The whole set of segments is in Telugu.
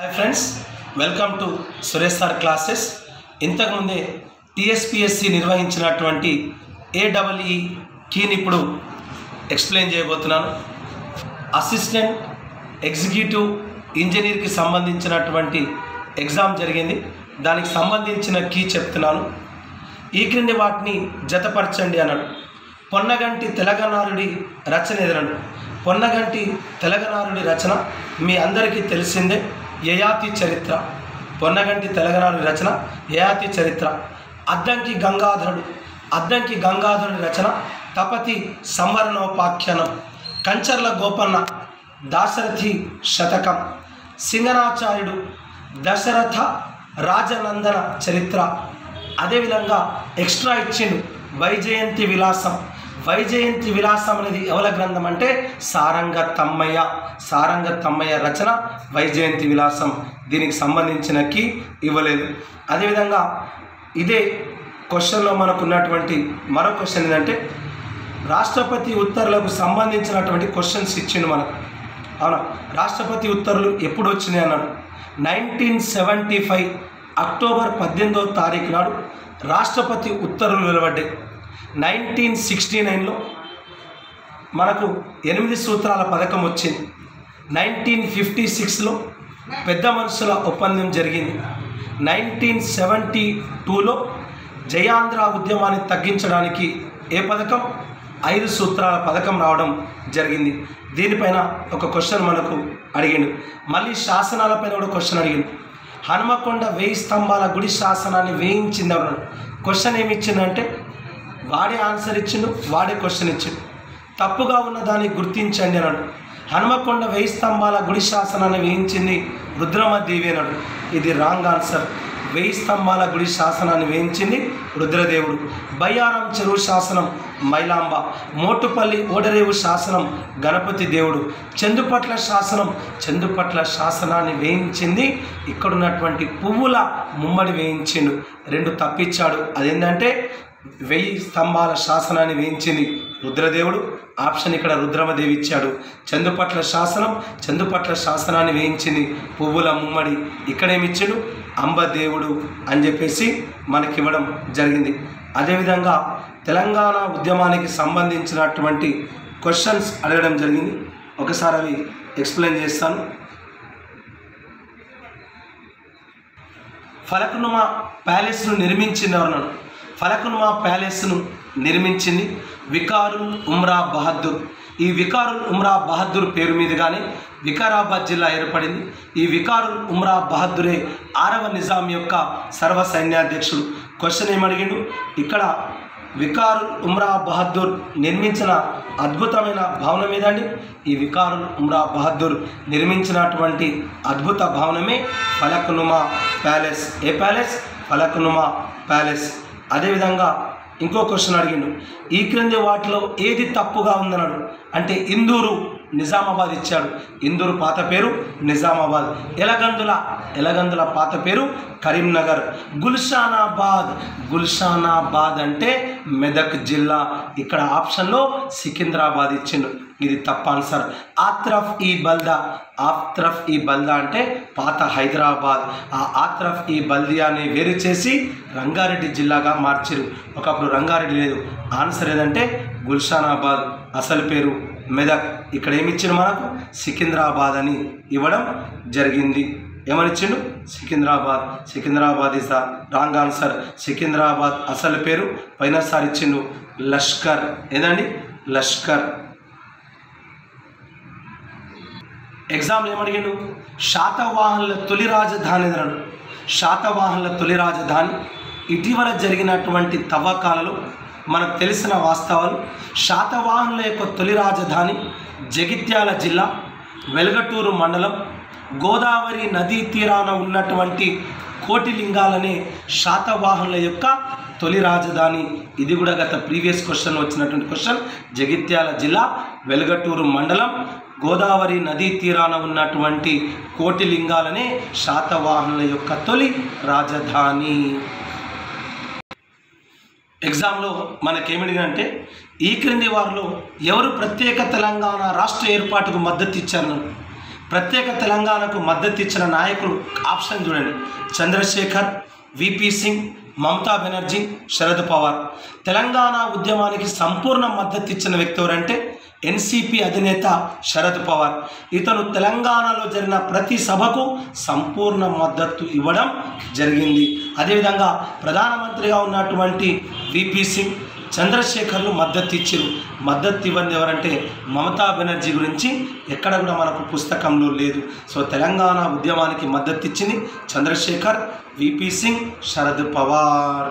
Hi friends welcome to Suresh sir classes ఇంతకుముందే టిఎస్పిఎస్సి నిర్వహించినటువంటి ఏడబ్ల్ఈ కీని ఇప్పుడు ఎక్స్ప్లెయిన్ చేయబోతున్నాను. అసిస్టెంట్ ఎగ్జిక్యూటివ్ ఇంజనీర్కి సంబంధించినటువంటి ఎగ్జామ్ జరిగింది. దానికి సంబంధించిన కీ చెప్తున్నాను. ఈ క్రింది వాటిని జతపరచండి అన్నాడు. పొన్నగంటి తెలంగాణారుడి రచన ఎదురను పొన్నగంటి తెలంగాణారుడి రచన మీ అందరికీ తెలిసిందే. యయాతి చరిత్ర. పొన్నగంటి తెలగరాని రచన యయాతి చరిత్ర. అద్దంకి గంగాధరుడు అద్దంకి గంగాధరుడి రచన తపతి సంవరణోపాఖ్యానం. కంచర్ల గోపన్న దాశరథి శతకం. సింగనాచార్యుడు దశరథ రాజనందన చరిత్ర. అదేవిధంగా ఎక్స్ట్రా ఇచ్చిండు వైజయంతి విలాసం. వైజయంతి విలాసం అనేది ఎవల గ్రంథం అంటే సారంగ తమ్మయ్య సారంగ తమ్మయ్య రచన వైజయంతి విలాసం. దీనికి సంబంధించిన కీ ఇవ్వలేదు. అదేవిధంగా ఇదే క్వశ్చన్లో మనకు ఉన్నటువంటి మరో క్వశ్చన్ ఏంటంటే రాష్ట్రపతి ఉత్తర్వులకు సంబంధించినటువంటి క్వశ్చన్స్ ఇచ్చిండు మనకు. అవునా? రాష్ట్రపతి ఉత్తర్వులు ఎప్పుడు వచ్చినాయి అన్నాడు? నైన్టీన్ సెవెంటీ ఫైవ్ అక్టోబర్ పద్దెనిమిదవ తారీఖు నాడు రాష్ట్రపతి ఉత్తర్వులు వెలువడ్డాయి. నైన్టీన్ సిక్స్టీ నైన్లో మనకు ఎనిమిది సూత్రాల పథకం వచ్చింది. నైన్టీన్ ఫిఫ్టీ సిక్స్లో పెద్ద మనుషుల ఒప్పందం జరిగింది. నైన్టీన్ సెవెంటీ టూలో జయాంధ్ర ఉద్యమాన్ని తగ్గించడానికి ఏ పథకం? ఐదు సూత్రాల పథకం రావడం జరిగింది. దీనిపైన ఒక క్వశ్చన్ మనకు అడిగిండు. మళ్ళీ శాసనాలపైన కూడా క్వశ్చన్ అడిగిండు. హనుమకొండ వెయ్యి స్తంభాల గుడి శాసనాన్ని వేయించింది అన్నాడు క్వశ్చన్ ఏమి ఇచ్చిందంటే వాడే ఆన్సర్ ఇచ్చిండు వాడే క్వశ్చన్ ఇచ్చిండు. తప్పుగా ఉన్న దాన్ని గుర్తించండి అన్నాడు. హనుమకొండ వెయ్యి స్తంభాల గుడి శాసనాన్ని వేయించింది రుద్రమదేవి అన్నాడు. ఇది రాంగ్ ఆన్సర్. వెయ్యి స్తంభాల గుడి శాసనాన్ని వేయించింది రుద్రదేవుడు. బయ్యారం చెరువు శాసనం మైలాంబ. మోటుపల్లి ఓడరేవు శాసనం గణపతి దేవుడు. చందుపట్ల శాసనం చందుపట్ల శాసనాన్ని వేయించింది ఇక్కడున్నటువంటి పువ్వుల ముమ్మడి వేయించిండు. రెండు తప్పించాడు. అదేంటంటే వెయ్యి స్తంభాల శాసనాన్ని వేయించింది రుద్రదేవుడు. ఆప్షన్ ఇక్కడ రుద్రమదేవి ఇచ్చాడు. చందుపట్ల శాసనం చందుపట్ల శాసనాన్ని వేయించింది పువ్వుల ముమ్మడి. ఇక్కడేమిచ్చాడు అంబదేవుడు అని చెప్పేసి మనకి ఇవ్వడం జరిగింది. అదేవిధంగా తెలంగాణ ఉద్యమానికి సంబంధించినటువంటి క్వశ్చన్స్ అడగడం జరిగింది. ఒకసారి అవి ఎక్స్ప్లెయిన్ చేస్తాను. ఫలక్నుమా ప్యాలెస్ను నిర్మించిందవరన్నాను ఫలకున్మా ప్యాలెస్ను నిర్మించింది వికారుల్ ఉమ్రా బహద్దూర్. ఈ వికారుల్ ఉమ్రా బహదూర్ పేరు మీదుగానే వికారాబాద్ జిల్లా ఏర్పడింది. ఈ వికారుల్ ఉమ్రా బహదూరే ఆరవ నిజాం యొక్క సర్వ సైన్యాధ్యక్షుడు క్వశ్చన్ ఏమడిగిండు? ఇక్కడ వికారుల్ ఉమ్రా బహదూర్ నిర్మించిన అద్భుతమైన భవనం ఏదండి? ఈ వికారుల్ ఉమ్రా బహద్దూర్ నిర్మించినటువంటి అద్భుత భవనమే ఫలక్నుమా ప్యాలెస్. ఏ ప్యాలెస్? ఫలక్నుమా ప్యాలెస్. అదేవిధంగా ఇంకో క్వశ్చన్ అడిగిండు. ఈ క్రింది వాటిలో ఏది తప్పుగా ఉందన్నాడు? అంటే ఇందూరు నిజామాబాద్ ఇచ్చాడు. ఇందూరు పాత పేరు నిజామాబాద్. ఎలగందుల ఎలగందుల పాత పేరు కరీంనగర్. గుల్షానాబాద్ గుల్షానాబాద్ అంటే మెదక్ జిల్లా. ఇక్కడ ఆప్షన్లో సికింద్రాబాద్ ఇచ్చిండు. ఇది తప్ప ఆన్సర్. ఆత్రఫ్ ఈ బల్దా. ఆత్రఫ్ ఈ బల్దా అంటే పాత హైదరాబాద్. ఆ ఆత్రఫ్ ఈ బల్దియాని వేరు చేసి రంగారెడ్డి జిల్లాగా మార్చిరు. ఒకప్పుడు రంగారెడ్డి లేదు. ఆన్సర్ ఏదంటే గుల్షానాబాద్. అసలు పేరు మెదక్. ఇక్కడ ఏమిచ్చిండు మనకు? సికింద్రాబాద్ అని ఇవ్వడం జరిగింది. ఏమనిచ్చిండు Secunderabad. Secunderabad is the wrong answer Secunderabad అసలు పేరు పైనసారి ఇచ్చిండు లష్కర్. ఏదండి? లష్కర్. ఎగ్జామ్ ఏమడిగిండు? శాతవాహనుల తొలి రాజధాని అన్నాడు. శాతవాహనుల తొలి రాజధాని ఇటీవల జరిగినటువంటి తవ్వకాలలో మనకు తెలిసిన వాస్తవాలు. శాతవాహనుల యొక్క తొలి రాజధాని జగిత్యాల జిల్లా వెలగటూరు మండలం. గోదావరి నదీ తీరాన ఉన్నటువంటి కోటిలింగాలనే శాతవాహనుల యొక్క తొలి రాజధాని. ఇది కూడా గత ప్రీవియస్ క్వశ్చన్ వచ్చినటువంటి క్వశ్చన్. జగిత్యాల జిల్లా వెలగటూరు మండలం. గోదావరి నదీ తీరాన ఉన్నటువంటి కోటిలింగాలనే శాతవాహనుల యొక్క తొలి రాజధాని. ఎగ్జామ్లో మనకేమిటిదంటే ఈ క్రింది వారిలో ఎవరు ప్రత్యేక తెలంగాణ రాష్ట్ర ఏర్పాటుకు మద్దతు ఇచ్చారు ప్రత్యేక తెలంగాణకు మద్దతు ఇచ్చిన నాయకులు ఆప్షన్ చూడండి. చంద్రశేఖర్ విపి సింగ్ మమతా బెనర్జీ శరద్ పవార్. తెలంగాణ ఉద్యమానికి సంపూర్ణ మద్దతు ఇచ్చిన వ్యక్తి ఎవరంటే ఎన్సిపి అధినేత శరద్ పవార్. ఇతను తెలంగాణలో జరిగిన ప్రతి సభకు సంపూర్ణ మద్దతు ఇవ్వడం జరిగింది. అదేవిధంగా ప్రధానమంత్రిగా ఉన్నటువంటి విపి సింగ్ చంద్రశేఖర్లు మద్దతు ఇచ్చారు. మద్దతు ఇవ్వండి ఎవరంటే మమతా బెనర్జీ గురించి. ఎక్కడ కూడా మనకు పుస్తకంలో లేదు. సో తెలంగాణ ఉద్యమానికి మద్దతు ఇచ్చింది చంద్రశేఖర్ విపి సింగ్ శరద్ పవార్.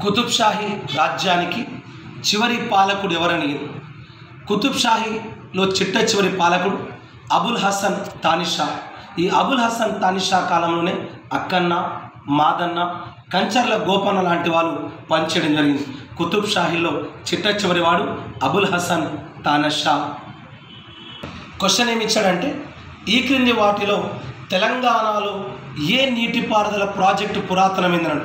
కుతుబ్ షాహీ రాజ్యానికి చివరి పాలకుడు ఎవరని? కుతుబ్ షాహీలో చిట్ట చివరి పాలకుడు అబుల్ హసన్ తానిషా. ఈ అబుల్ హసన్ తానిషా కాలంలోనే అక్కన్న మాదన్న కంచర్ల గోపన్న లాంటి వాళ్ళు పనిచేయడం జరిగింది. కుతుబ్ షాహీలో చిట్ట చివరి వాడు అబుల్ హసన్ తానషా. క్వశ్చన్ ఏమి ఇచ్చాడంటే ఈ క్రింది వాటిలో తెలంగాణలో ఏ నీటిపారుదల ప్రాజెక్టు పురాతనమైందన్నాడు?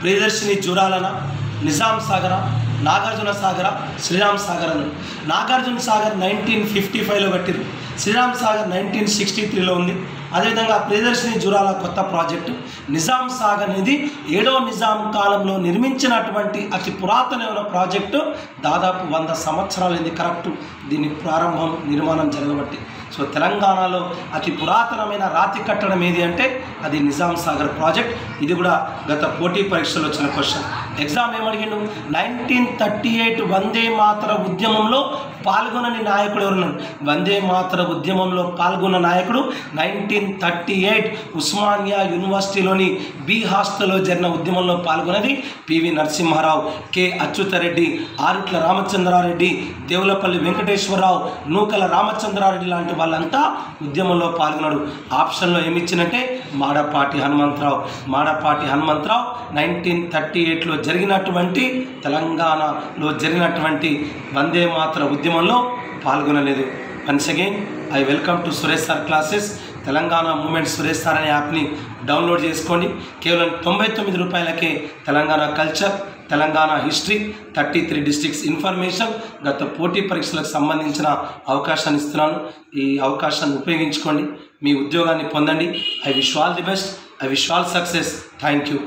ప్రియదర్శిని జూరాలన నిజాం సాగర నాగార్జున సాగర శ్రీరామ్ సాగర్ అని నాగార్జున సాగర్ నైన్టీన్ ఫిఫ్టీ ఫైవ్లో కట్టిరు శ్రీరామ్ సాగర్ నైన్టీన్ సిక్స్టీ త్రీలో ఉంది. అదేవిధంగా ప్రియదర్శిని జురాల కొత్త ప్రాజెక్టు. నిజాం సాగర్ అనేది ఏడో నిజాం కాలంలో నిర్మించినటువంటి అతి పురాతనమైన ప్రాజెక్టు దాదాపు వంద సంవత్సరాలైంది కరెక్ట్. దీని ప్రారంభం నిర్మాణం జరగబట్టి. సో తెలంగాణలో అతి పురాతనమైన రాతి కట్టడం ఏది అంటే అది నిజాం సాగర్ ప్రాజెక్ట్. ఇది కూడా గత పోటీ పరీక్షలో వచ్చిన question. Exam ఏమడిగిండు? Nineteen thirty eight Vande Mataram ఉద్యమంలో పాల్గొనని నాయకుడు ఎవరు? వందే మాతర ఉద్యమంలో పాల్గొన్న నాయకుడు నైన్టీన్ థర్టీ ఎయిట్ ఉస్మానియా యూనివర్సిటీలోని బి హాస్టల్లో జరిగిన ఉద్యమంలో పాల్గొన్నది పివి నరసింహారావు కె అచ్యుతరెడ్డి ఆరుట్ల రామచంద్రారెడ్డి దేవులపల్లి వెంకటేశ్వరరావు నూకల రామచంద్రారెడ్డి లాంటి వాళ్ళంతా ఉద్యమంలో పాల్గొన్నాడు. ఆప్షన్లో ఏమిచ్చిందంటే మాడపాటి హనుమంతరావు. మాడపాటి హనుమంతరావు నైన్టీన్ థర్టీ ఎయిట్లో జరిగినటువంటి తెలంగాణలో జరిగినటువంటి వందే మాతర కార్యక్రమంలో పాల్గొనలేదు. Once again I welcome to Suresh sir classes Telangana moment Suresh sir అనే యాప్ని డౌన్లోడ్ చేసుకోండి. కేవలం తొంభై తొమ్మిది రూపాయలకే Telangana culture Telangana history thirty three districts information గత పోటీ పరీక్షలకు సంబంధించిన అవకాశాన్ని ఇస్తున్నాను. ఈ అవకాశాన్ని ఉపయోగించుకోండి. మీ ఉద్యోగాన్ని పొందండి. I wish all the best I wish all success thank you